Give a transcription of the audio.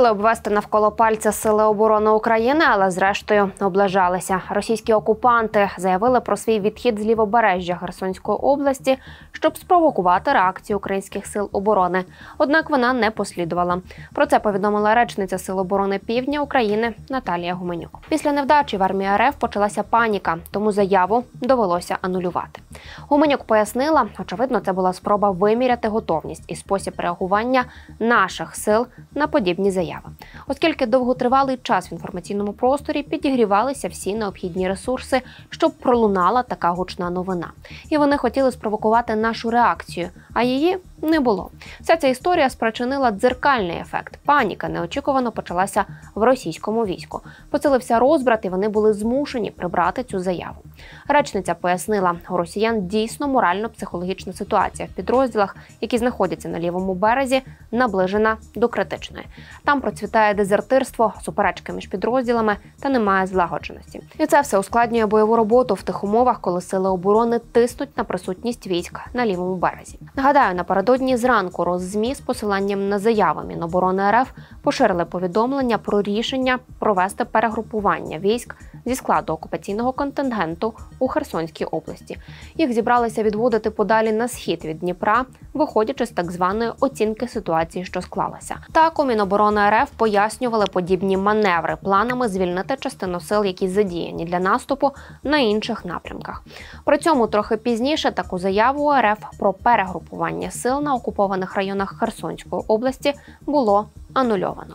Хотіли обвести навколо пальця сили оборони України, але зрештою облажалися. Російські окупанти заявили про свій відхід з лівобережжя Херсонської області, щоб спровокувати реакцію українських сил оборони. Однак вона не послідувала. Про це повідомила речниця Сил оборони Півдня України Наталія Гуменюк. Після невдачі в армії РФ почалася паніка, тому заяву довелося анулювати. Гуменюк пояснила, очевидно, це була спроба виміряти готовність і спосіб реагування наших сил на подібні заяви, оскільки довготривалий час в інформаційному просторі підігрівалися всі необхідні ресурси, щоб пролунала така гучна новина, і вони хотіли спровокувати нашу реакцію, а її не було. Вся ця історія спричинила дзеркальний ефект. Паніка неочікувано почалася в російському війську. Поцілився розбрат, і вони були змушені прибрати цю заяву. Речниця пояснила, у росіян дійсно морально-психологічна ситуація в підрозділах, які знаходяться на лівому березі, наближена до критичної. Там процвітає дезертирство, суперечки між підрозділами та немає злагодженості. І це все ускладнює бойову роботу в тих умовах, коли сили оборони тиснуть на присутність військ на лівому березі. Нагадаю, напередодні зранку Роззмі з посиланням на заяви Міноборони РФ поширили повідомлення про рішення провести перегрупування військ зі складу окупаційного контингенту у Херсонській області. Їх зібралися відводити подалі на схід від Дніпра, виходячи з так званої оцінки ситуації, що склалася. Так у Міноборони РФ пояснювали подібні маневри планами звільнити частину сил, які задіяні для наступу на інших напрямках. При цьому трохи пізніше таку заяву РФ про перегрупування сил на окупованих районах Херсонської області було анульовано.